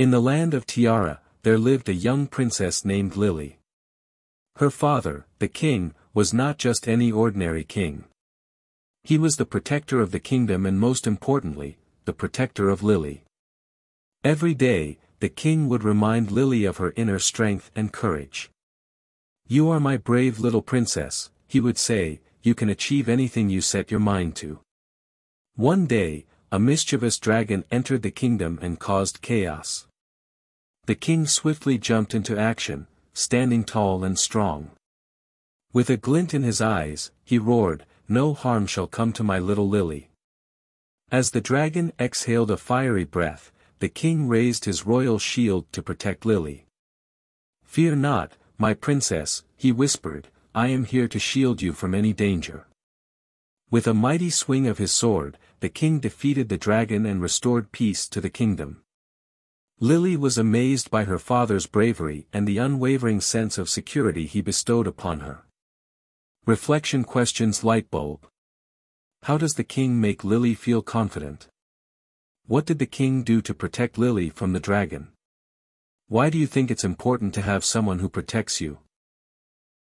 In the land of Tiara, there lived a young princess named Lily. Her father, the king, was not just any ordinary king. He was the protector of the kingdom and most importantly, the protector of Lily. Every day, the king would remind Lily of her inner strength and courage. You are my brave little princess, he would say, you can achieve anything you set your mind to. One day, a mischievous dragon entered the kingdom and caused chaos. The king swiftly jumped into action, standing tall and strong. With a glint in his eyes, he roared, No harm shall come to my little Lily. As the dragon exhaled a fiery breath, the king raised his royal shield to protect Lily. Fear not, my princess, he whispered, I am here to shield you from any danger. With a mighty swing of his sword, the king defeated the dragon and restored peace to the kingdom. Lily was amazed by her father's bravery and the unwavering sense of security he bestowed upon her. Reflection questions Lightbulb. How does the king make Lily feel confident? What did the king do to protect Lily from the dragon? Why do you think it's important to have someone who protects you?